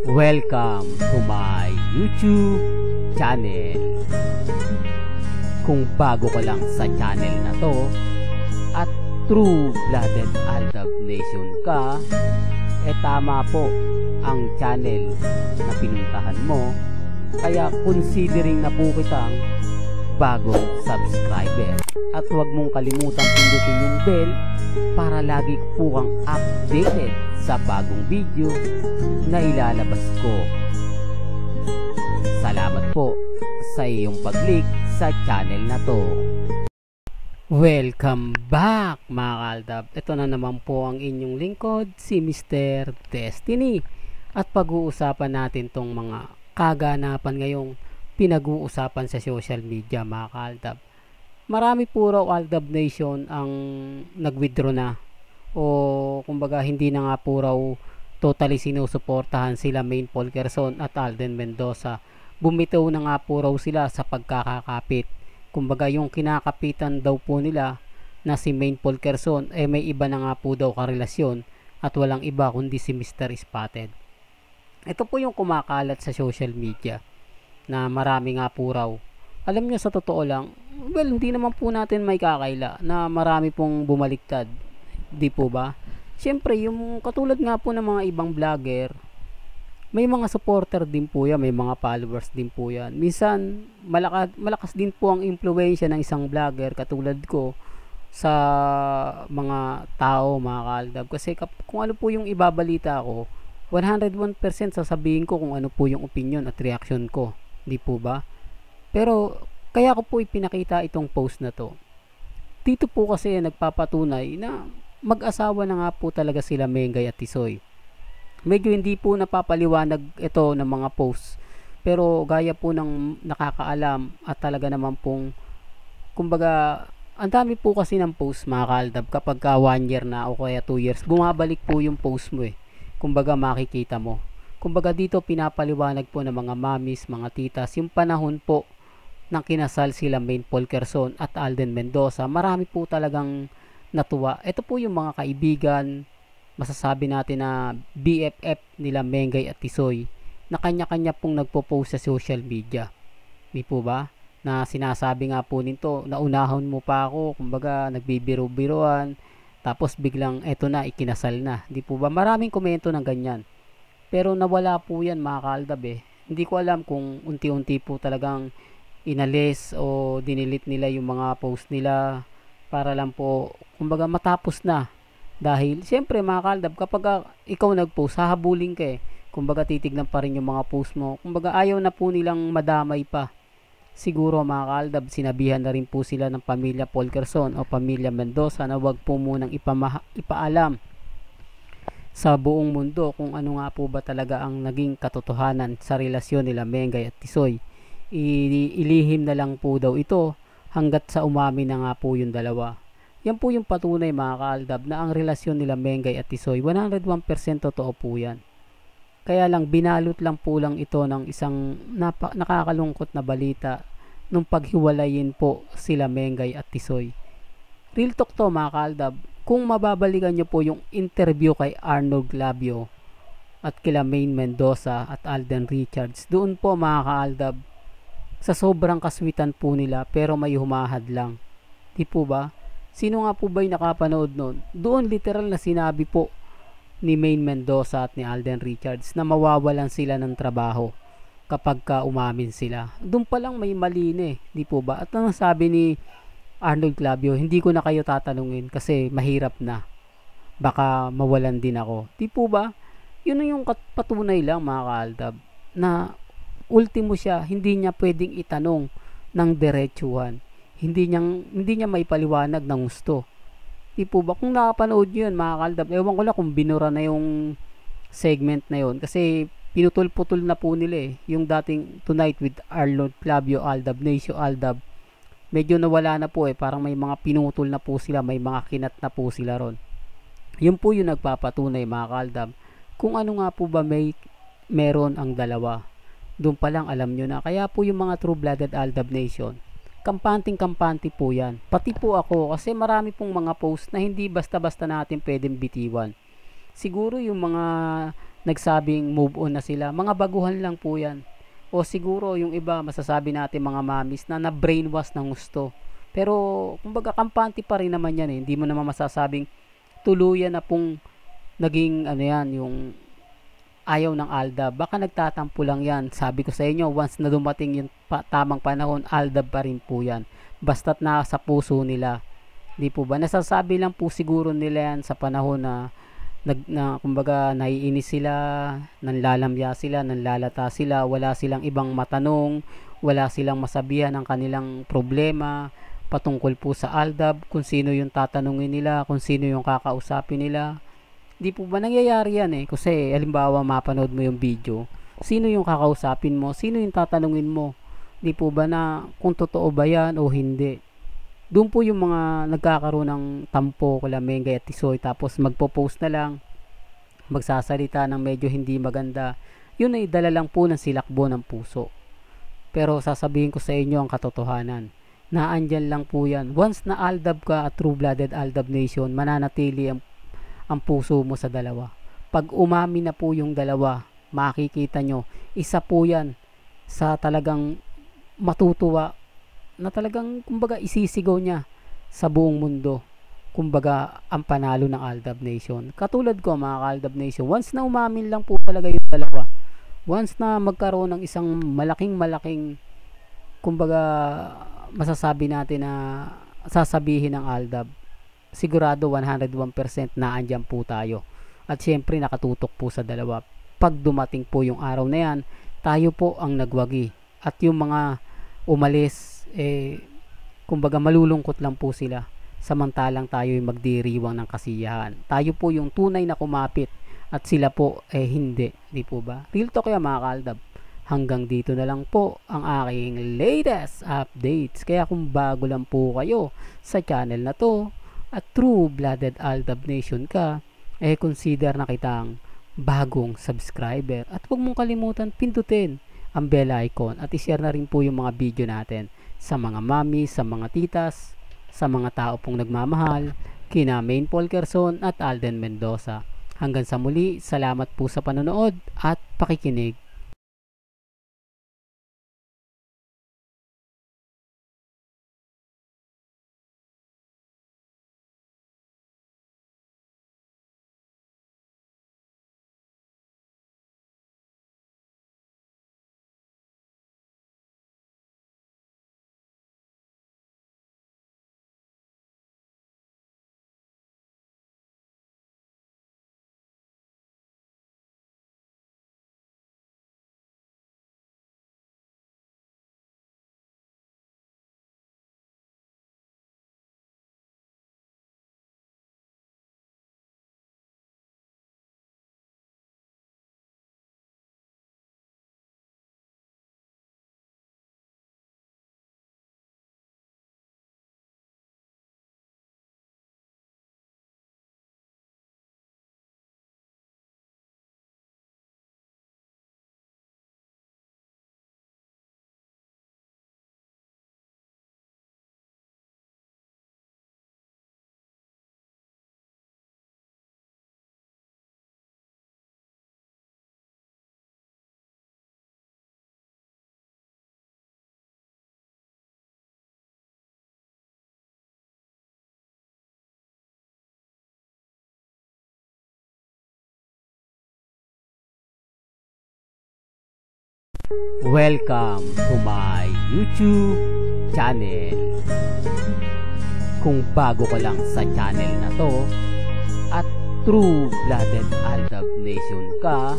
Welcome to my YouTube channel. Kung bago ka lang sa channel na to at true-blooded Aldab Nation ka, eh tama po ang channel na pinuntahan mo. Kaya considering na po kitang bagong subscriber. At huwag mong kalimutan pindutin yung bell para lagi po kang updated sa bagong video na ilalabas ko. Salamat po sa iyong pag-click sa channel na to. Welcome back mga kaldab. Ito na naman po ang inyong lingkod, si Mr. Destiny. At pag-uusapan natin tong mga kaganapan ngayong pinag-uusapan sa social media mga kaldab. Marami po raw Aldab Nation ang nag-withdraw na o kumbaga hindi na nga po raw totally sinusuportahan sila Main Paul Quezon at Alden Mendoza. Bumitaw na nga po raw sila sa pagkakakapit. Kumbaga yung kinakapitan daw po nila na si Main Paul Quezon eh may iba na nga po daw karelasyon at walang iba kundi si Mr. Spotted. Ito po yung kumakalat sa social media na marami nga po raw. Alam nyo sa totoo lang, well hindi naman po natin may kakaila na marami pong bumaliktad Di po ba? Siyempre, yung katulad nga po ng mga ibang vlogger, may mga supporter din po yan, may mga followers din po yan. Minsan, malakas, malakas din po ang impluensya ng isang vlogger katulad ko sa mga tao, mga kaldab. Kasi kung ano po yung ibabalita ko, 101% sasabihin ko kung ano po yung opinion at reaction ko. Di po ba? Pero, kaya ko po ipinakita itong post na to. Dito po kasi nagpapatunay na mag-asawa na nga po talaga sila Mengay at Tisoy. Medyo hindi po napapaliwanag ito ng mga posts. Pero gaya po ng nakakaalam at talaga naman pong kumbaga ang dami po kasi ng post mga kaldab kapag ka 1 year na o kaya 2 years bumabalik po yung post mo eh kumbaga makikita mo kumbaga dito pinapaliwanag po ng mga mamis mga titas yung panahon po ng kinasal sila Main Paul Quezon at Alden Mendoza marami po talagang natuwa. Ito po yung mga kaibigan, masasabi natin na BFF nila Mengay at Tisoy na kanya-kanya pong nagpo-post sa social media. Di po ba? Na sinasabi nga po nito, naunahon mo pa ako, kumbaga nagbibiro-biroan, tapos biglang eto na, ikinasal na. Di po ba? Maraming komento ng ganyan. Pero nawala po yan mga kaaldab eh. Hindi ko alam kung unti-unti po talagang inalis o dinilit nila yung mga post nila para lang po kumbaga matapos na. Dahil siyempre mga kaldab kapag uh, ikaw nagpost hahabulin ka eh. Kumbaga titignan pa rin yung mga post mo. Kumbaga ayaw na po nilang madamay pa. Siguro mga kaldab sinabihan na rin po sila ng pamilya Polkerson o pamilya Mendoza na wag po munang ipamaha, ipaalam sa buong mundo kung ano nga po ba talaga ang naging katotohanan sa relasyon nila Mengay at Tisoy. Ilihim na lang po daw ito hanggat sa umami na nga po yung dalawa. Yan po yung patunay mga kaaldab na ang relasyon nila Mengay at Tisoy 101% totoo po yan. Kaya lang binalot lang po lang ito ng isang napa, nakakalungkot na balita nung paghiwalayin po sila Mengay at Tisoy. Real talk to mga kaaldab, kung mababalikan nyo po yung interview kay Arnold Labio at kila Main Mendoza at Alden Richards, doon po mga kaaldab, sa sobrang kaswitan po nila pero may humahad lang. Di po ba? Sino nga po ba yung nakapanood noon? Doon literal na sinabi po ni Main Mendoza at ni Alden Richards na mawawalan sila ng trabaho kapag ka umamin sila. Doon pa lang may mali eh, di po ba? At ang sabi ni Arnold Clavio, hindi ko na kayo tatanungin kasi mahirap na. Baka mawalan din ako. Di po ba? Yun na yung patunay lang mga kaaldab na ultimo siya, hindi niya pwedeng itanong ng diretsuhan. Hindi niya, hindi niya may paliwanag ng gusto. Di po ba? Kung nakapanood niyo yun, mga kaldab, ewan ko lang kung binura na yung segment na yun. Kasi pinutol-putol na po nila eh. Yung dating Tonight with Arnold Flavio Aldab, Nacio Aldab. Medyo nawala na po eh. Parang may mga pinutol na po sila. May mga kinat na po sila ron. Yun po yung nagpapatunay mga kaldab. Kung ano nga po ba may meron ang dalawa doon pa lang alam nyo na. Kaya po yung mga true-blooded Aldab Nation, kampanting-kampante po yan. Pati po ako kasi marami pong mga post na hindi basta-basta natin pwedeng bitiwan. Siguro yung mga nagsabing move on na sila. Mga baguhan lang po yan. O siguro yung iba masasabi natin mga mamis na na brainwash ng gusto. Pero kumbaga kampante pa rin naman yan eh. Hindi mo naman masasabing tuluyan na pong naging ano yan yung ayaw ng Aldab. Baka nagtatampo lang yan. Sabi ko sa inyo, once na dumating yung pa, tamang panahon, Aldab pa rin po yan. Basta't nasa puso nila. Di po ba? Nasasabi lang po siguro nila yan sa panahon na nag na kumbaga naiinis sila, nanlalamya sila, nanlalata sila, wala silang ibang matanong, wala silang masabihan ng kanilang problema patungkol po sa Aldab, kung sino yung tatanungin nila, kung sino yung kakausapin nila. Di po ba nangyayari yan eh? Kasi halimbawa mapanood mo yung video, sino yung kakausapin mo, sino yung tatanungin mo. Di po ba na kung totoo ba yan o hindi. Doon po yung mga nagkakaroon ng tampo, kulamengay at tisoy tapos magpo-post na lang, magsasalita ng medyo hindi maganda. Yun ay dala lang po ng silakbo ng puso. Pero sasabihin ko sa inyo ang katotohanan na andyan lang po yan. Once na Aldab ka at True-Blooded Aldab Nation, mananatili ang, ang puso mo sa dalawa. Pag umami na po yung dalawa, makikita nyo, isa po yan sa talagang matutuwa na talagang kumbaga isisigaw niya sa buong mundo kumbaga ang panalo ng Aldab Nation. Katulad ko mga Aldab Nation, once na umamin lang po talaga yung dalawa, once na magkaroon ng isang malaking malaking kumbaga masasabi natin na sasabihin ng Aldab sigurado 101% na andyan po tayo. At syempre nakatutok po sa dalawa. Pag dumating po yung araw na yan tayo po ang nagwagi. At yung mga umalis eh kumbaga malulungkot lang po sila samantalang tayo yung magdiriwang ng kasiyahan. Tayo po yung tunay na kumapit at sila po eh hindi. Di po ba? Real talk kaya mga kaldab. Hanggang dito na lang po ang aking latest updates. Kaya kung bago lang po kayo sa channel na to at true-blooded Aldab Nation ka, eh consider na kitang bagong subscriber. At huwag mong kalimutan pindutin ang bell icon at ishare na rin po yung mga video natin sa mga mami, sa mga titas, sa mga tao pong nagmamahal, kina Main Paul Kerson at Alden Mendoza. Hanggang sa muli, salamat po sa panonood at pakikinig. Welcome to my YouTube channel. Kung bago ka lang sa channel na to at true-blooded Aldab Nation ka,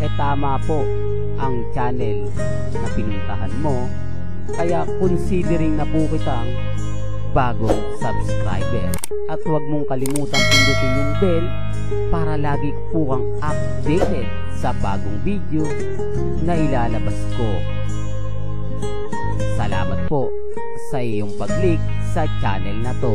eh tama po ang channel na pinuntahan mo. Kaya considering na po kitang bagong subscriber. At huwag mong kalimutan pindutin yung bell para lagi po kang updated sa bagong video na ilalabas ko. Salamat po sa iyong pag-click sa channel na to.